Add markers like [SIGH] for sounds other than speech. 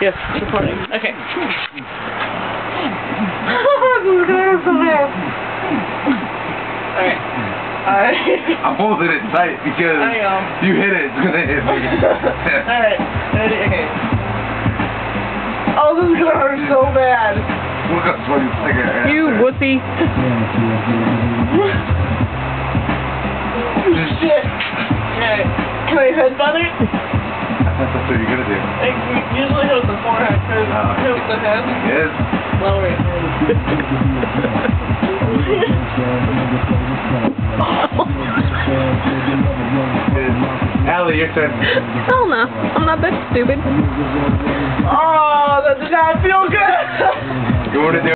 Yes, it's recording. Okay. Alright. Alright. I'm holding it tight because I know. you hit it, it's gonna hit me. Alright. Ready? Okay. Oh, this is gonna hurt so bad. Look up 20 seconds. You wussy. [LAUGHS] Shit. Okay. Can I headbutt it? That's what you're gonna do. Like, we usually hit with the forehead, because Oh, hit with the head. Yes. Lower it. [LAUGHS] Allie, your turn. Hell no. I'm not that stupid. oh, that did not feel good. You want to do